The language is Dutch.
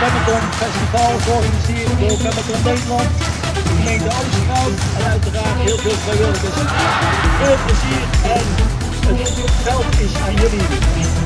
Badminton Festival georganiseerd door Badminton Nederland, de gemeente Amsterdam en uiteraard heel veel vrijwilligers. Veel plezier en het veld is aan jullie.